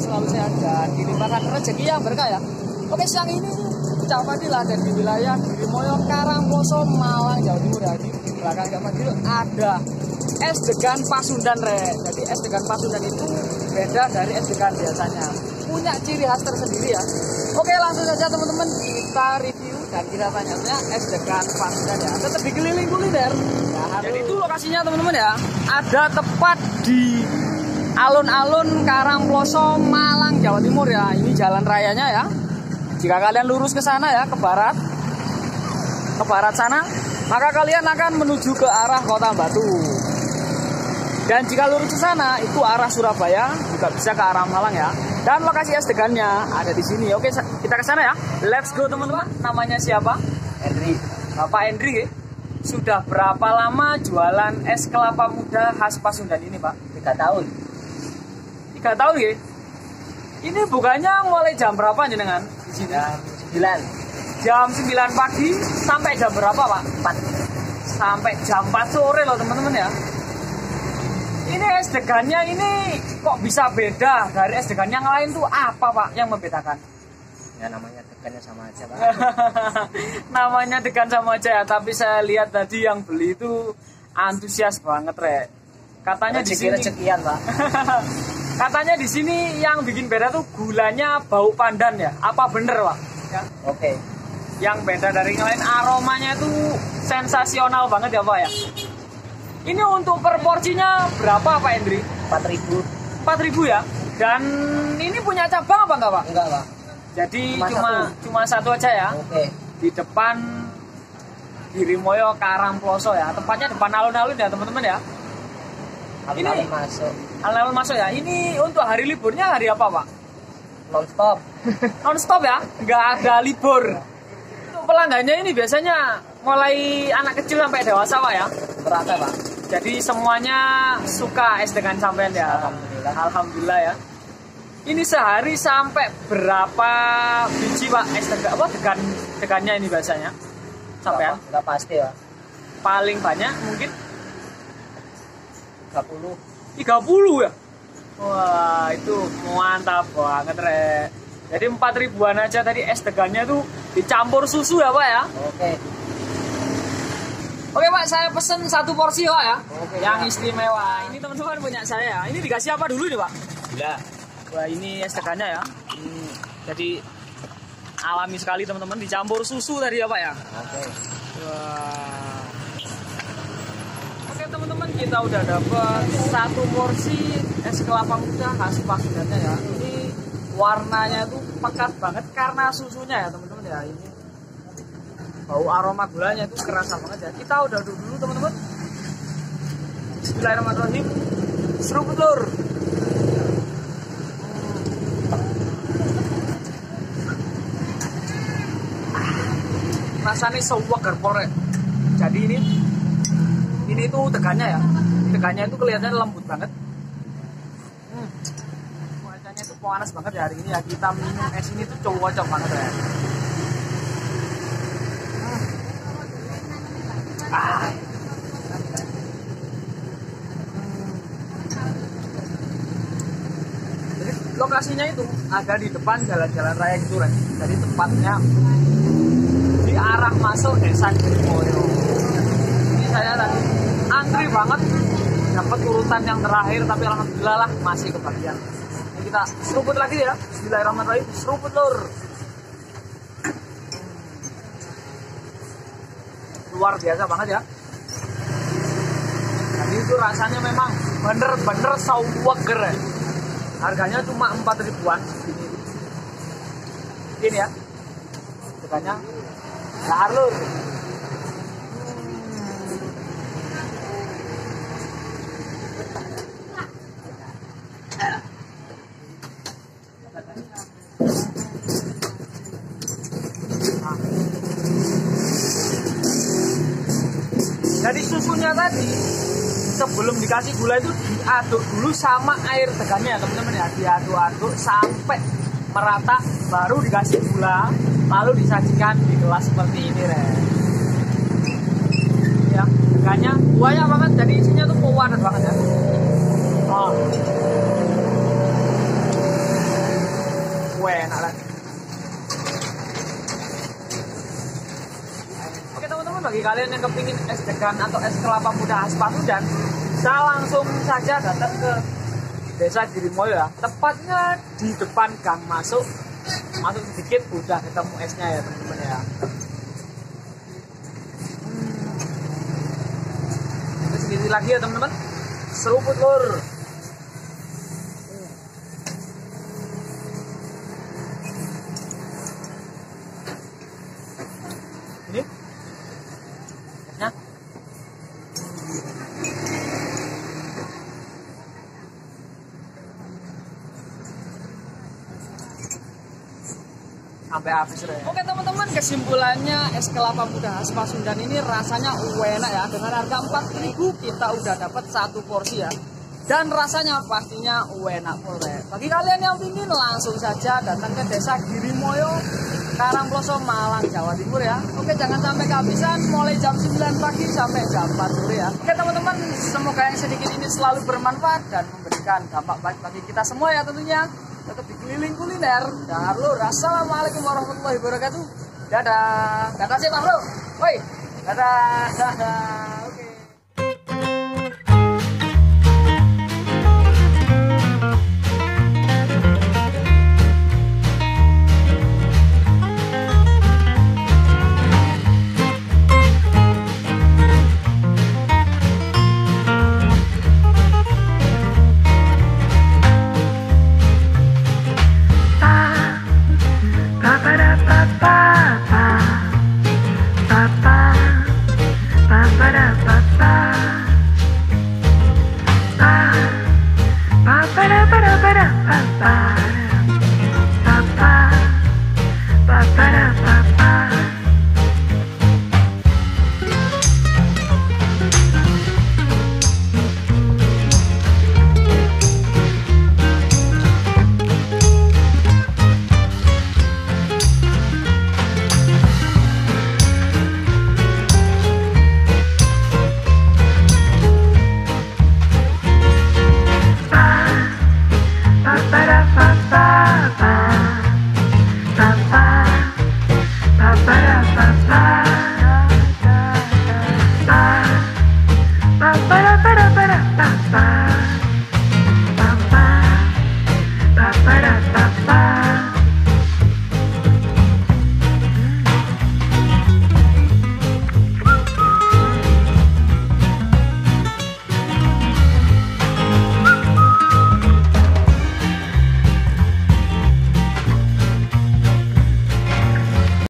selalu sehat dan dilimpahkan rezeki yang berkah ya. Oke siang ini Cak Fadil ada di wilayah Girimoyo, Karangposo, Malang, Jawa Timur ya. Di belakang Cak Fadil ada es degan Pasundan re. Jadi es degan Pasundan itu beda dari es degan biasanya. Punya ciri khas tersendiri ya. Oke langsung saja teman-teman kita review dan kita tanya-tanya es degan Pasundan ya. Tetap di keliling kuliner. Ya, Jadi itu lokasinya teman-teman ya. Ada tepat di alun-alun Karangploso, Malang, Jawa Timur ya. Ini jalan rayanya ya. Jika kalian lurus ke sana ya, ke barat, ke barat sana, maka kalian akan menuju ke arah Kota Batu. Dan jika lurus ke sana, itu arah Surabaya, juga bisa ke arah Malang ya. Dan lokasi es degannya ada di sini. Oke, kita ke sana ya. Let's go teman-teman. Namanya siapa? Henry Bapak Hendri. ya? Sudah berapa lama jualan es kelapa muda khas Pasundan ini, Pak? tiga tahun Tiga tahun ya? Ini bukannya mulai jam berapa jenengan di sini? jam sembilan Jam 9 pagi sampai jam berapa, Pak? empat Sampai jam 4 sore loh, teman-teman ya. Ini es degannya ini kok bisa beda dari es degan yang lain tuh apa, Pak, yang membedakan? ya namanya tekannya sama aja pak Namanya degan sama aja ya, tapi saya lihat tadi yang beli itu antusias banget, Rek. Katanya di rezeki sini rezekian pak Katanya di sini yang bikin beda tuh gulanya bau pandan ya. Apa bener, Pak? Ya. oke Yang beda dari yang lain aromanya tuh sensasional banget ya, Pak ya. Ini untuk per porsinya berapa, Pak Hendri? empat ribu 4000 ya. Dan ini punya cabang apa enggak, Pak? enggak pak Jadi Cuma cuma satu. cuma satu aja ya. oke Di depan Girimoyo Karangploso ya. Tempatnya depan alun-alun ya, teman-teman ya. Alun-alun masuk. Alun-alun masuk ya. Ini untuk hari liburnya hari apa, Pak? non stop non stop ya? Nggak ada libur. Untuk pelanggannya ini biasanya mulai anak kecil sampai dewasa pak ya? Berapa pak. Jadi semuanya suka es dengan sampean ya? Alhamdulillah. alhamdulillah ya. Ini sehari sampai berapa biji pak? Es degan apa? Degan degannya ini biasanya. Sampean Nggak- nggak pasti pak. Paling banyak mungkin 30 30 ya wah itu mantap banget re jadi empat ribuan aja tadi es degannya tuh dicampur susu ya pak ya oke Oke Pak, saya pesen satu porsi Pak ya. Oke, yang Pak. istimewa. Ini teman-teman punya saya. Ini dikasih apa dulu nih Pak? gula Wah ini es degannya ya. Hmm, jadi alami sekali teman-teman. Dicampur susu tadi ya Pak ya. oke Wah. Teman-teman kita udah dapat satu porsi es kelapa muda khas Pasundannya ya. Ini warnanya tuh pekat banget karena susunya ya teman-teman ya. Ini bau aroma gulanya itu kerasa banget ya. Kita udah duduk dulu teman-teman. Bismillahirrahmanirrahim. Seruput lur. rasanya sewager pore jadi ini ini tuh tegannya ya tegannya itu kelihatannya lembut banget hmm. cuacanya tuh panas banget ya hari ini ya kita minum es ini tuh cocok banget ya Hmm. Jadi lokasinya itu ada di depan jalan-jalan raya gitu Ren. Jadi tempatnya di arah masuk desa Girimoyo. Ini saya tadi antri banget dapat urutan yang terakhir tapi alhamdulillah lah masih kebagian. Ini kita seruput lagi ya. Bismillahirrahmanirrahim. Seruput lur. Luar biasa banget ya. Jadi itu rasanya memang bener-bener sauwager ya. Harganya cuma 4 ribuan. Ini ya. Harganya Lahar lur. Jadi susunya tadi sebelum dikasih gula itu diaduk dulu sama air tegannya teman-teman ya. Diaduk-aduk sampai merata baru dikasih gula lalu disajikan di gelas seperti ini re. Ya tegannya banyak banget. Jadi isinya tuh padat banget ya. Oh. enak lagi Oke teman-teman bagi kalian yang kepingin es degan atau es kelapa muda khas Pasundan bisa langsung saja datang ke desa Girimoyo ya. Tepatnya di depan gang masuk. Masuk sedikit udah ketemu esnya ya teman-teman ya. Hmm. sedikit lagi ya teman-teman. Seruput lur sampai habis ya. Oke teman-teman kesimpulannya es kelapa muda khas Pasundan ini rasanya enak ya. Dengan harga 4000 kita udah dapat satu porsi ya. Dan rasanya pastinya enak boleh bagi kalian yang ingin langsung saja datang ke desa Girimoyo Karangploso Malang Jawa Timur ya. Oke jangan sampai kehabisan mulai jam 9 pagi sampai jam 4 sore ya. Oke teman-teman semoga yang sedikit ini selalu bermanfaat dan memberikan dampak baik bagi kita semua ya tentunya tetap di keliling kuliner dan lur assalamualaikum warahmatullahi wabarakatuh. Dadah. Dadah sih bang bro. Woi. Dadah. Dadah